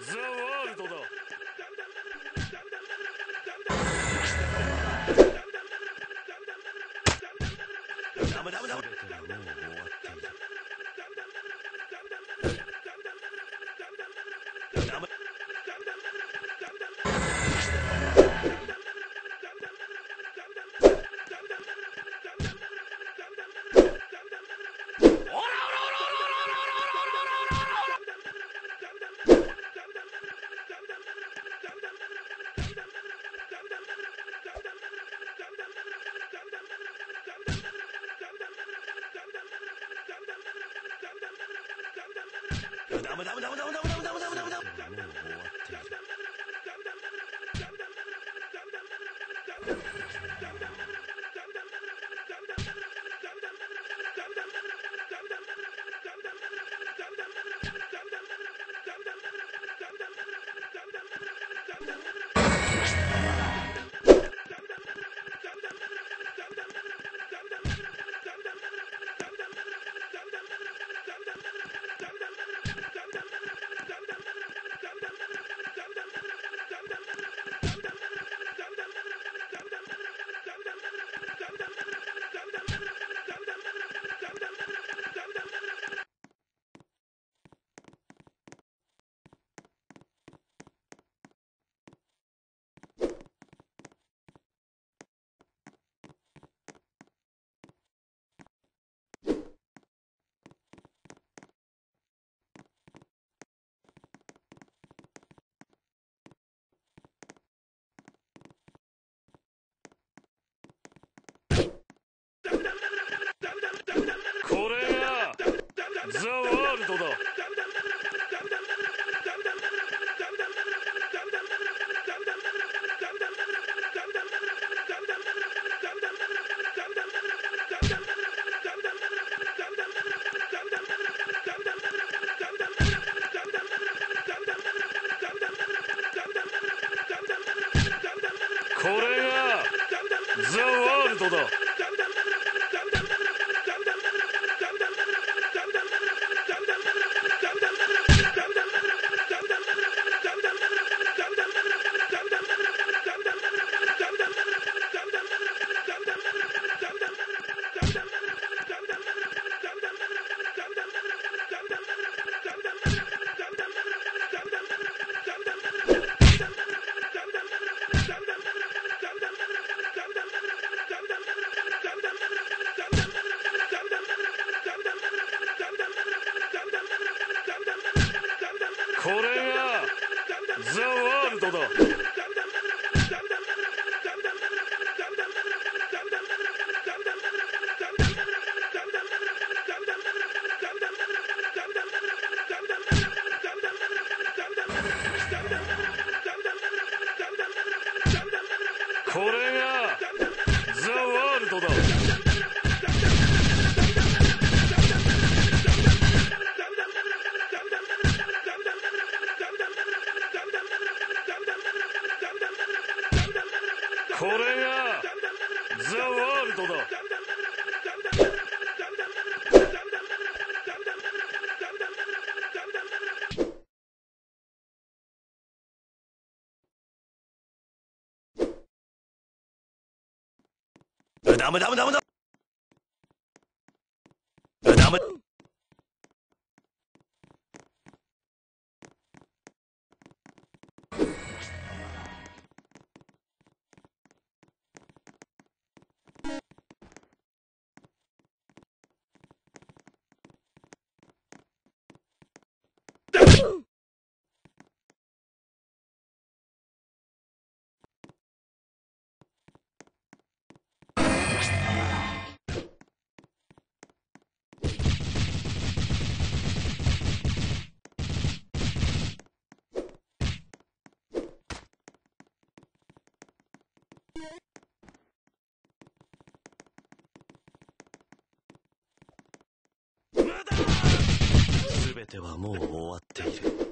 Zoou! ど。これがザ・ワールドだ。ダメダメダメダメダメ全てはもう終わっている。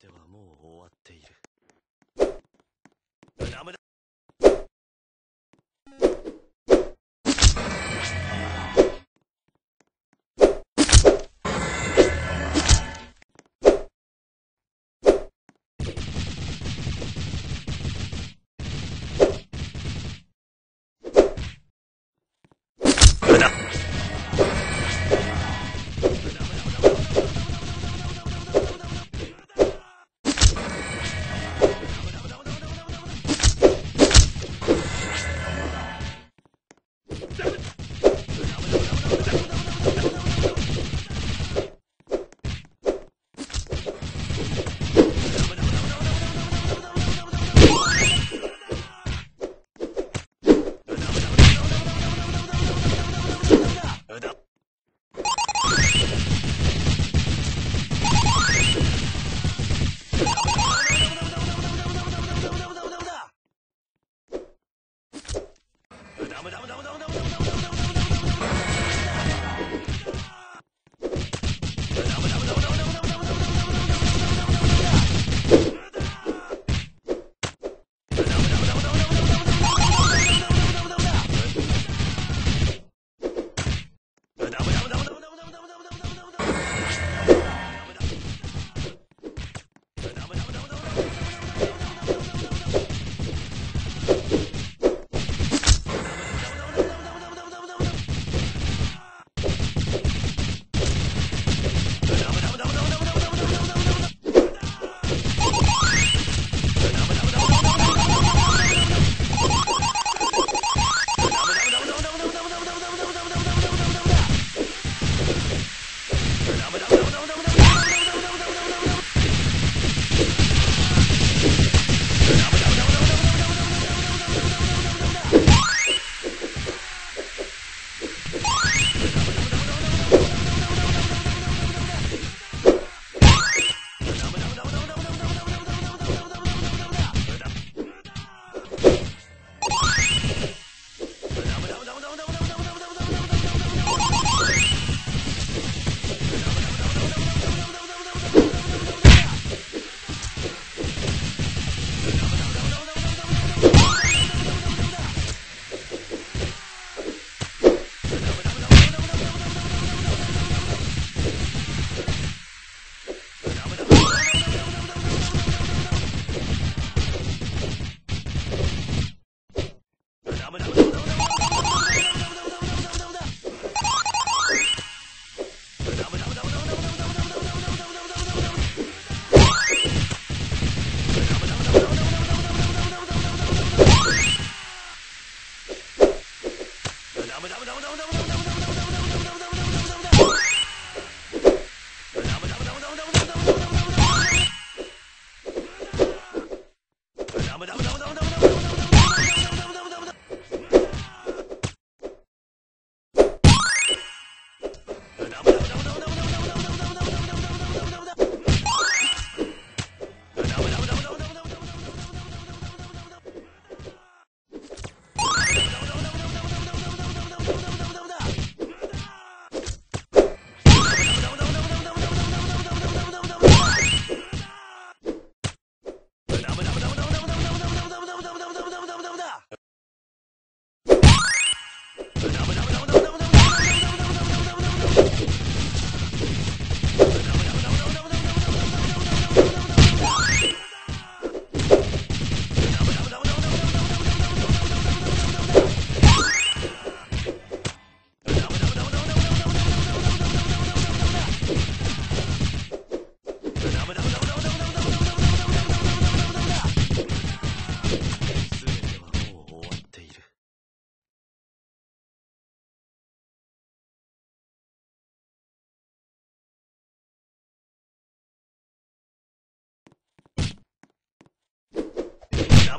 てはもう終わっている。ダメだだ no, no, no.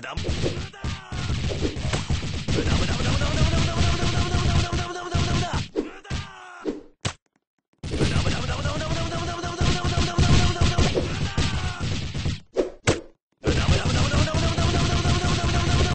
Adam. Adam!